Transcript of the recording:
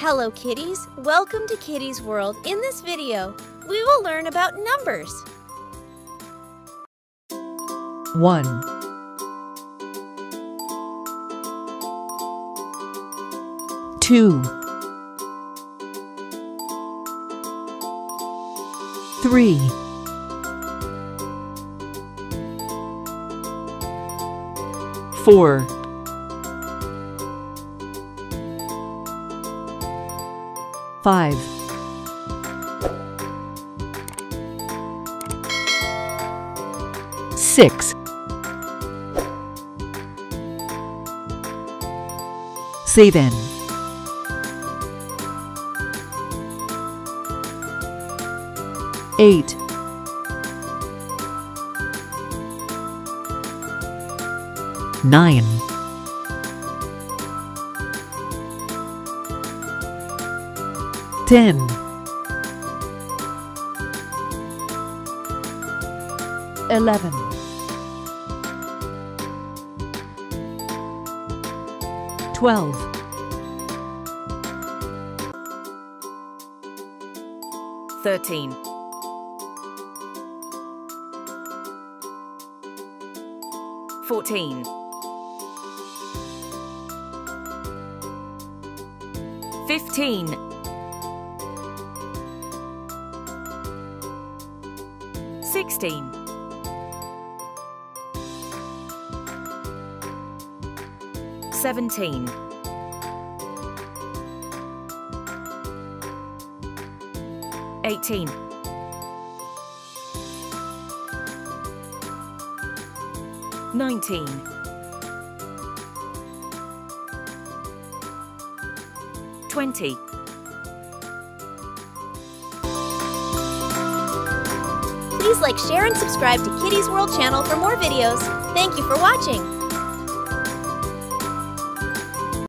Hello kitties, welcome to Kiddies World. In this video, we will learn about numbers. 1 2 3 4 5 6 7 8 9 10 11 12 13 14 15 16 17 18 19 20 Please like, share, and subscribe to Kiddies World channel for more videos. Thank you for watching.